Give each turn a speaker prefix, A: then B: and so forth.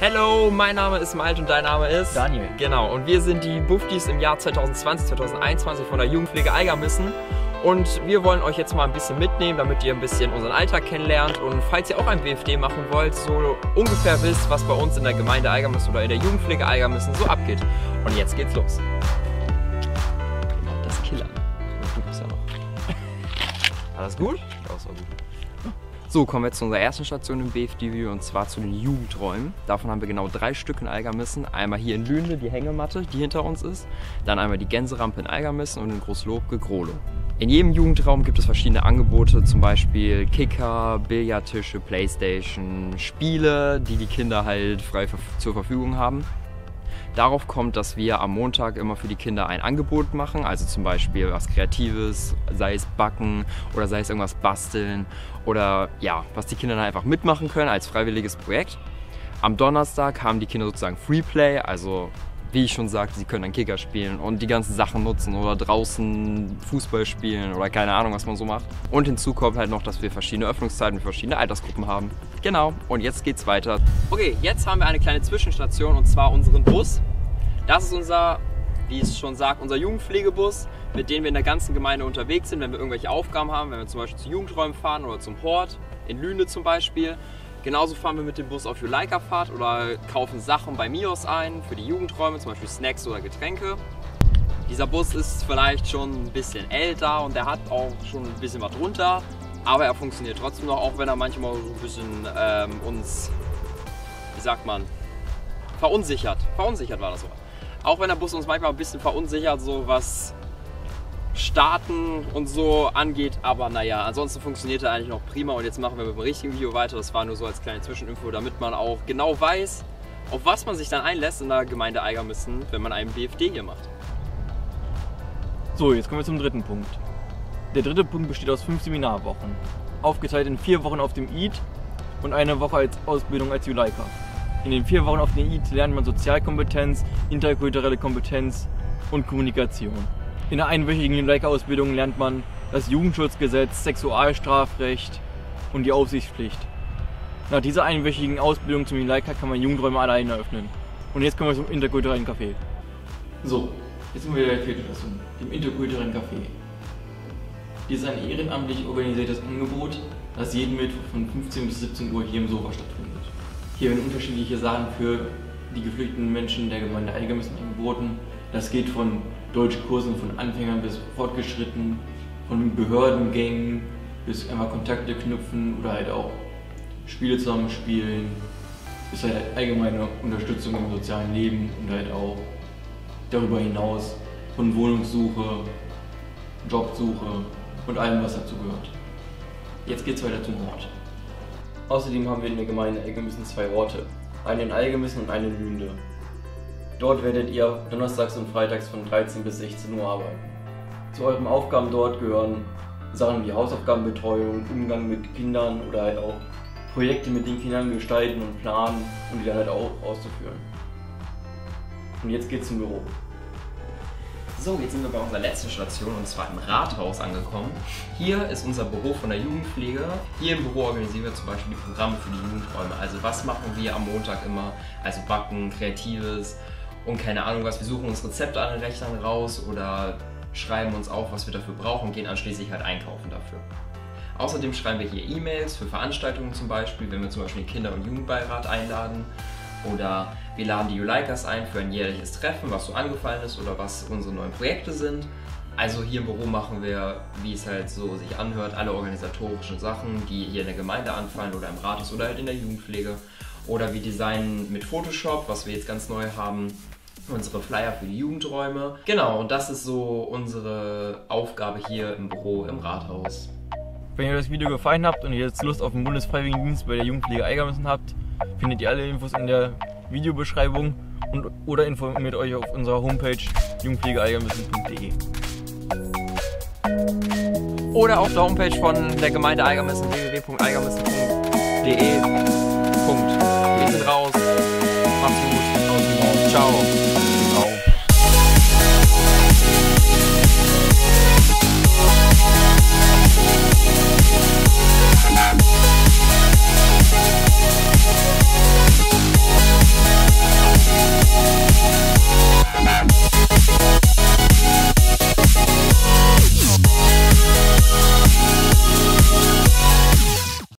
A: Hello, mein Name ist Malte und dein Name ist
B: Daniel.
A: Genau, und wir sind die Buffdies im Jahr 2020, 2021 von der Jugendpflege Eigermissen. Und wir wollen euch jetzt mal ein bisschen mitnehmen, damit ihr ein bisschen unseren Alltag kennenlernt. Und falls ihr auch ein BFD machen wollt, so ungefähr wisst, was bei uns in der Gemeinde Eigermissen oder in der Jugendpflege Eigermissen so abgeht. Und jetzt geht's los. Das Killern. Du bist ja noch. Alles gut? Ja, das war gut. So, kommen wir zu unserer ersten Station im BFDW und zwar zu den Jugendräumen. Davon haben wir genau drei Stück in Eigermissen. Einmal hier in Lühnle die Hängematte, die hinter uns ist. Dann einmal die Gänserampe in Eigermissen und in Großlobke Grolo. In jedem Jugendraum gibt es verschiedene Angebote, zum Beispiel Kicker, Billardtische, Playstation, Spiele, die die Kinder halt frei zur Verfügung haben. Darauf kommt, dass wir am Montag immer für die Kinder ein Angebot machen, also zum Beispiel was Kreatives, sei es Backen oder sei es irgendwas basteln oder ja, was die Kinder dann einfach mitmachen können als freiwilliges Projekt. Am Donnerstag haben die Kinder sozusagen Freeplay, also wie ich schon sagte, sie können dann Kicker spielen und die ganzen Sachen nutzen oder draußen Fußball spielen oder keine Ahnung, was man so macht. Und hinzu kommt halt noch, dass wir verschiedene Öffnungszeiten für verschiedene Altersgruppen haben. Genau, und jetzt geht's weiter. Okay, jetzt haben wir eine kleine Zwischenstation und zwar unseren Bus. Das ist unser, wie es schon sagt, unser Jugendpflegebus, mit dem wir in der ganzen Gemeinde unterwegs sind, wenn wir irgendwelche Aufgaben haben, wenn wir zum Beispiel zu Jugendräumen fahren oder zum Hort, in Lüne zum Beispiel. Genauso fahren wir mit dem Bus auf Juleika-Fahrt oder kaufen Sachen bei Mios ein für die Jugendräume, zum Beispiel Snacks oder Getränke. Dieser Bus ist vielleicht schon ein bisschen älter und der hat auch schon ein bisschen was drunter, aber er funktioniert trotzdem noch, auch wenn er manchmal so ein bisschen ähm, uns, wie sagt man, verunsichert. Verunsichert war das so. Auch wenn der Bus uns manchmal ein bisschen verunsichert, so was Starten und so angeht. Aber naja, ansonsten funktioniert er eigentlich noch prima. Und jetzt machen wir mit dem richtigen Video weiter. Das war nur so als kleine Zwischeninfo, damit man auch genau weiß, auf was man sich dann einlässt in der Gemeinde Eigermissen, wenn man einen BFD hier macht.
B: So, jetzt kommen wir zum dritten Punkt. Der dritte Punkt besteht aus fünf Seminarwochen. Aufgeteilt in vier Wochen auf dem EAT und eine Woche als Ausbildung als Juleika. In den vier Wochen auf dem EAT lernt man Sozialkompetenz, interkulturelle Kompetenz und Kommunikation. In der einwöchigen Leica-Ausbildung lernt man das Jugendschutzgesetz, Sexualstrafrecht und die Aufsichtspflicht. Nach dieser einwöchigen Ausbildung zum Leica kann man Jugendräume alleine öffnen. Und jetzt kommen wir zum interkulturellen Café. So, jetzt sind wir bei der vierten Station, dem interkulturellen Café. Dies ist ein ehrenamtlich organisiertes Angebot, das jeden Mittwoch von 15 bis 17 Uhr hier im Sofa stattfindet. Hier werden unterschiedliche Sachen für die geflüchteten Menschen der Gemeinde Eigermissen angeboten. Das geht von Deutschkursen von Anfängern bis fortgeschritten, von Behördengängen bis einfach Kontakte knüpfen oder halt auch Spiele zusammenspielen, bis halt allgemeine Unterstützung im sozialen Leben und halt auch darüber hinaus von Wohnungssuche, Jobsuche und allem, was dazu gehört. Jetzt geht's weiter zum Ort. Außerdem haben wir in der Gemeinde Eggemissen zwei Orte, einen in Algemissen und einen in Lünde. Dort werdet ihr donnerstags und freitags von 13 bis 16 Uhr arbeiten. Zu euren Aufgaben dort gehören Sachen wie Hausaufgabenbetreuung, Umgang mit Kindern oder halt auch Projekte mit den Kindern gestalten und planen und die dann halt auch auszuführen. Und jetzt geht's zum Büro.
A: So, jetzt sind wir bei unserer letzten Station und zwar im Rathaus angekommen. Hier ist unser Büro von der Jugendpflege. Hier im Büro organisieren wir zum Beispiel die Programme für die Jugendräume. Also was machen wir am Montag immer? Also Backen, Kreatives, und keine Ahnung was, wir suchen uns Rezepte an den Rechnern raus oder schreiben uns auf, was wir dafür brauchen und gehen anschließend halt einkaufen dafür. Außerdem schreiben wir hier E-Mails für Veranstaltungen zum Beispiel, wenn wir zum Beispiel den Kinder- und Jugendbeirat einladen oder wir laden die Julaikas ein für ein jährliches Treffen, was so angefallen ist oder was unsere neuen Projekte sind. Also hier im Büro machen wir, wie es halt so sich anhört, alle organisatorischen Sachen, die hier in der Gemeinde anfallen oder im Rathaus oder halt in der Jugendpflege. Oder wir designen mit Photoshop, was wir jetzt ganz neu haben, unsere Flyer für die Jugendräume. Genau, und das ist so unsere Aufgabe hier im Büro im Rathaus.
B: Wenn ihr das Video gefallen habt und ihr jetzt Lust auf den Bundesfreiwilligendienst bei der Jugendpflege Eigermissen habt, findet ihr alle Infos in der Videobeschreibung und, oder informiert euch auf unserer Homepage jugendpflegeeigermissen.de.
A: Oder auf der Homepage von der Gemeinde Eigermissen www.eigermissen.de.